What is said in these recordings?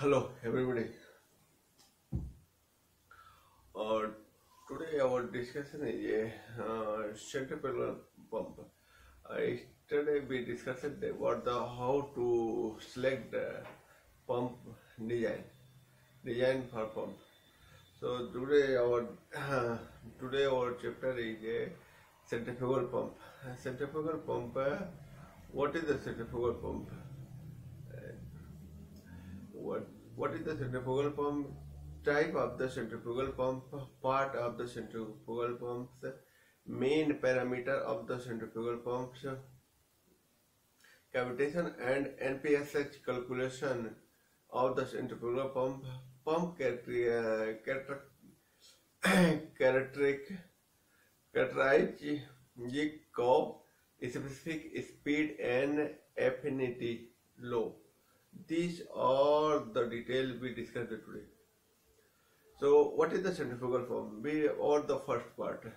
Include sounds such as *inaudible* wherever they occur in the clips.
Hello, everybody. Uh, today our discussion is a uh, pump. Uh, yesterday we discussed about the how to select the pump design, design for pump. So today our *coughs* today our chapter is a centrifugal pump. Centrifugal pump. uh, what is the centrifugal pump? What what is the centrifugal pump type of the centrifugal pump part of the centrifugal pumps main parameter of the centrifugal pumps cavitation and npsh calculation of the centrifugal pump pump character- character- characteristic characteristic of specific speed and affinity law these are the details we discussed today. So, what is the centrifugal form? We or the first part.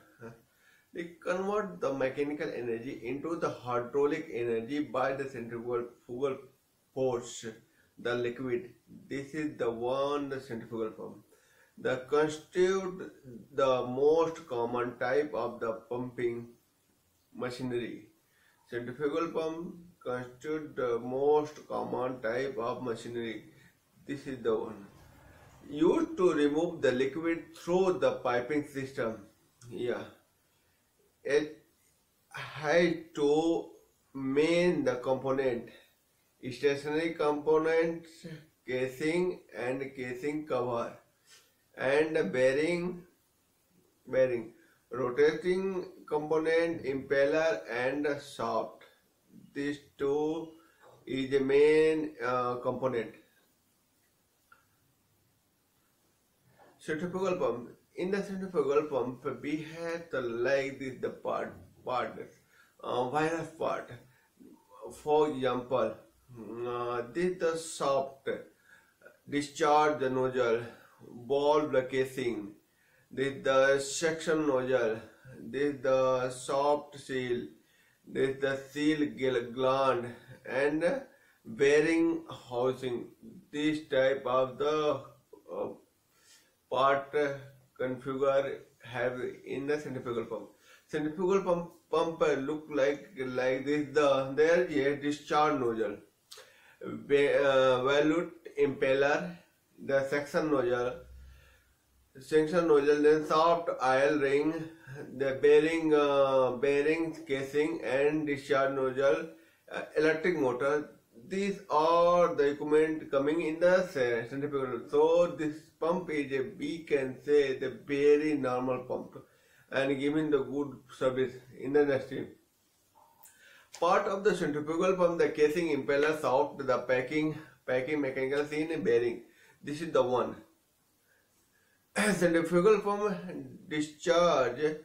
They convert the mechanical energy into the hydraulic energy by the centrifugal force, the liquid. This is the one the centrifugal form. The constitute the most common type of the pumping machinery. Centrifugal pump constitute the most common type of machinery. This is the one. Used to remove the liquid through the piping system. Yeah. It has two main the component. Stationary components, casing and casing cover and bearing bearing rotating component impeller and shaft these two is the main uh, component. Centrifugal pump. In the centrifugal pump we have the like this the part part uh, virus part. For example uh, this the shaft discharge the nozzle the casing this the suction nozzle. This the shaft seal this the seal gland and bearing housing. This type of the uh, part uh, configure have in the centrifugal pump. Centrifugal pump pump look like like this the there is a discharge nozzle. Ba- uh, volute impeller the suction nozzle. Suction nozzle, then shaft oil ring, the bearing, uh, bearings casing, and discharge nozzle, uh, electric motor. These are the equipment coming in the centrifugal. So this pump is a we can say the very normal pump and giving the good service in the industry. Part of the centrifugal pump, the casing, impeller, shaft, the packing, packing mechanical seal, bearing. This is the one *clears throat* centrifugal pump discharge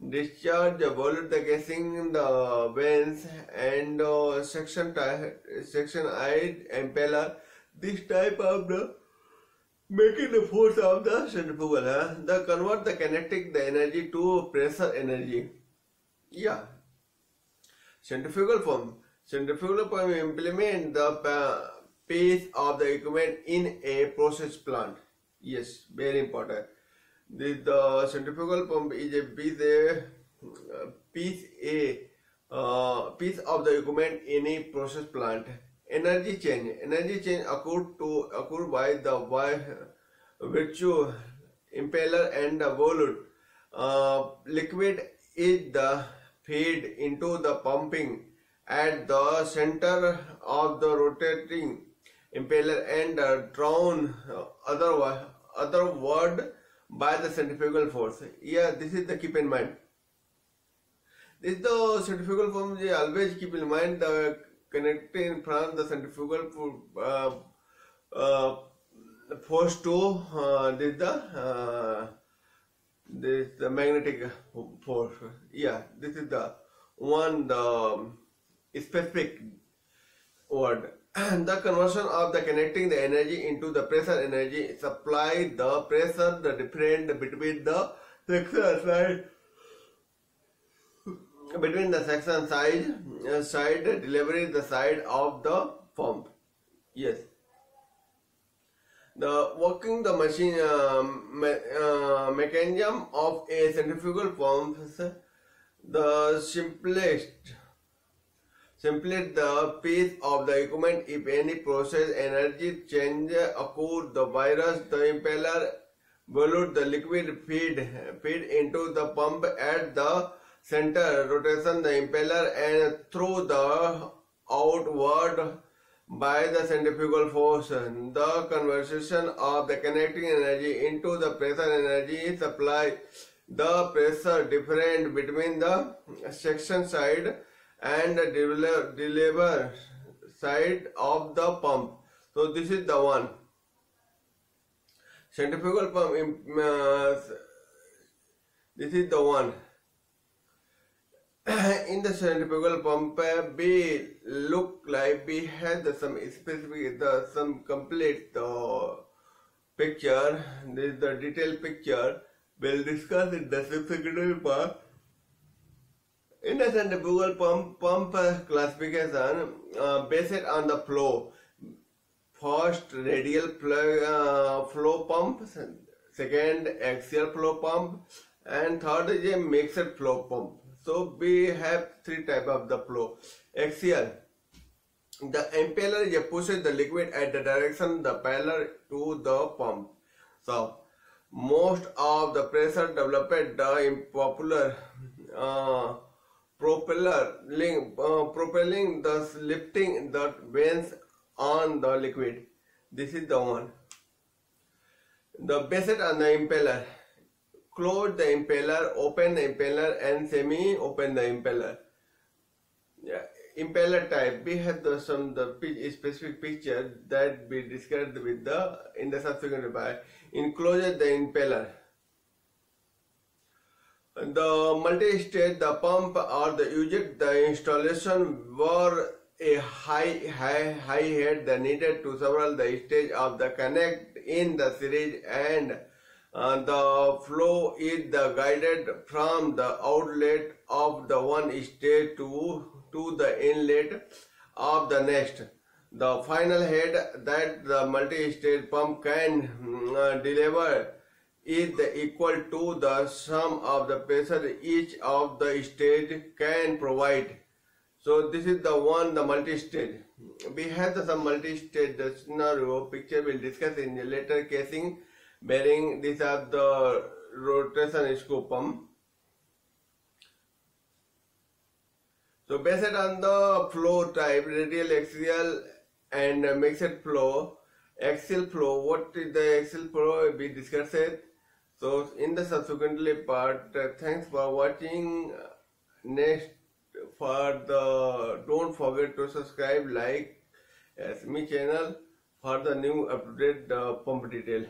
discharge the casing the vanes and uh, suction type suction eye impeller. This type of the making the force of the centrifugal huh? the convert the kinetic the energy to pressure energy. Yeah. Centrifugal pump centrifugal pump implement the pa- piece of the equipment in a process plant. Yes, very important. The, the centrifugal pump is a piece a piece a uh, piece of the equipment in a process plant. Energy change. Energy change occur to occur by the by virtue impeller and the volute. Uh, liquid is the feed into the pumping at the center of the rotating impeller and uh, drawn uh, other other word by the centrifugal force. Yeah, this is the keep in mind. This is the centrifugal force. Always keep in mind the connecting from the centrifugal uh, uh, force to uh, this the uh, this the magnetic force. Yeah, this is the one the specific word the conversion of the kinetic the energy into the pressure energy supply the pressure the difference between the suction side between the suction side uh, side delivery the side of the pump. Yes. The working the machine uh, me- uh, mechanism of a centrifugal pump, the simplest Simply the piece of the equipment if any process energy change occur the virus the impeller volute the liquid feed feed into the pump at the center rotation the impeller and through the outward by the centrifugal force. The conversion of the kinetic energy into the pressure energy supply. The pressure difference between the suction side and the deliver, side of the pump. So this is the one. Centrifugal pump, uh, this is the one. *coughs* in the centrifugal pump, uh, we look like we had some specific, the, some complete uh, picture. This is the detailed picture. We'll discuss in the subsequent part. In the centrifugal pump, pump classification uh, based on the flow. First, radial flow, uh, flow pump. Second, axial flow pump. And third is a mixed flow pump. So we have three type of the flow. Axial. The impeller pushes the liquid at the direction the peller to the pump. So most of the pressure developed the popular uh, propelling, uh, propelling thus lifting the vanes on the liquid. This is the one. The basket on the impeller. Close the impeller, open the impeller and semi-open the impeller. Yeah. Impeller type, we have the, some the specific picture that we discussed with the in the subsequent by enclosure the impeller the multi-stage, the pump or the unit, the installation were a high, high, high head that needed to several the stage of the connect in the series and uh, the flow is the guided from the outlet of the one stage to, to the inlet of the next. The final head that the multi-stage pump can uh, deliver is equal to the sum of the pressure each of the stage can provide. So this is the one, the multi-stage. We have the some multi-stage scenario picture we'll discuss in the later casing bearing. These are the rotation screw pump. So based on the flow type, radial, axial and mixed flow, axial flow, what is the axial flow we discussed so in the subsequently part, uh, thanks for watching. Next for the don't forget to subscribe, like as me channel for the new update uh, pump detail.